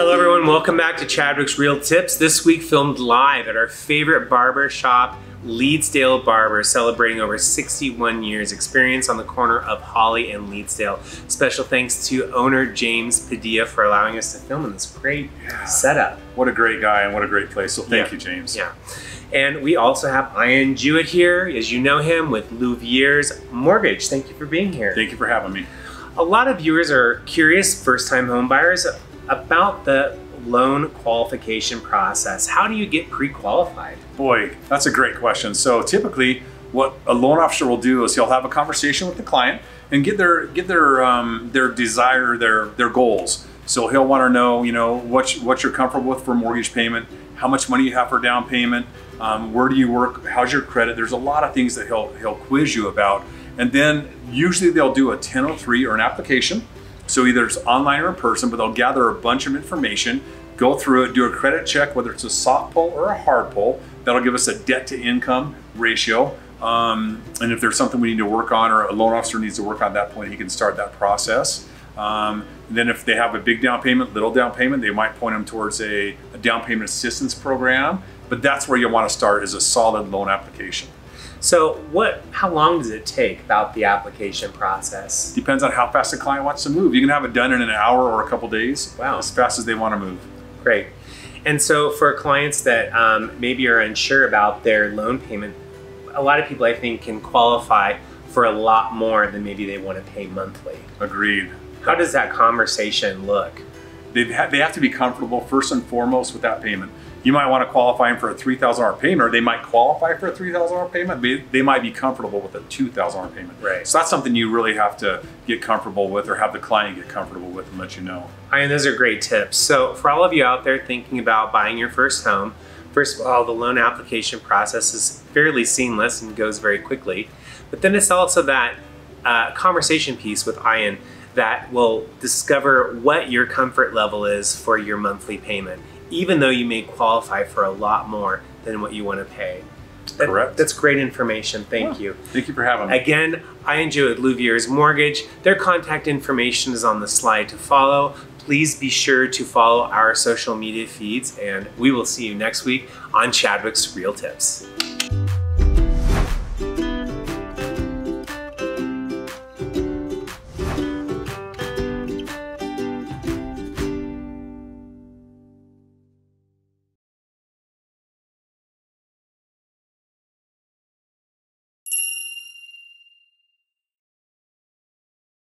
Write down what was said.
Hello everyone, welcome back to Chadwick's Real Tips. This week filmed live at our favorite barber shop, Leetsdale Barber, celebrating over 61 years experience on the corner of Holly and Leetsdale. Special thanks to owner James Padilla for allowing us to film in this great Yeah. setup. What a great guy and what a great place. So thank Yeah. you, James. Yeah. And we also have Ian Jouett here, as you know him, with Louviers Mortgage. Thank you for being here. Thank you for having me. A lot of viewers are curious, first-time homebuyers, about the loan qualification process. How do you get pre-qualified? Boy, that's a great question. So typically, what a loan officer will do is he'll have a conversation with the client and get their get their um, their desire, their their goals. So he'll want to know, you know, what you- what you're comfortable with for mortgage payment, how much money you have for down payment, um, where do you work, how's your credit. There's a lot of things that he'll he'll quiz you about, and then usually they'll do a 1003 or an application. So either it's online or in person, but they'll gather a bunch of information, go through it, do a credit check, whether it's a soft pull or a hard pull. That'll give us a debt to income ratio. Um, and if there's something we need to work on or a loan officer needs to work on at that point, he can start that process. Um, then if they have a big down payment, little down payment, they might point them towards a, a down payment assistance program. But that's where you want to start is a solid loan application. So, what? How long does it take about the application process? Depends on how fast the client wants to move. You can have it done in an hour or a couple days. Wow. As fast as they want to move. Great. And so, for clients that um, maybe are unsure about their loan payment, a lot of people I think can qualify for a lot more than maybe they want to pay monthly. Agreed. How does that conversation look? They have, they have to be comfortable first and foremost with that payment. You might want to qualify them for a three thousand dollar payment, or they might qualify for a three thousand dollar payment. But they might be comfortable with a two thousand dollar payment. Right. So that's something you really have to get comfortable with, or have the client get comfortable with, and let you know. I mean, those are great tips. So, for all of you out there thinking about buying your first home, first of all, the loan application process is fairly seamless and goes very quickly. But then it's also that uh, conversation piece with Ian that will discover what your comfort level is for your monthly payment, even though you may qualify for a lot more than what you want to pay. That- Correct. That's great information. Thank you. Thank you for having me. Again, I enjoy Louviers Mortgage. Their contact information is on the slide to follow. Please be sure to follow our social media feeds, and we will see you next week on Chadwick's Real Tips.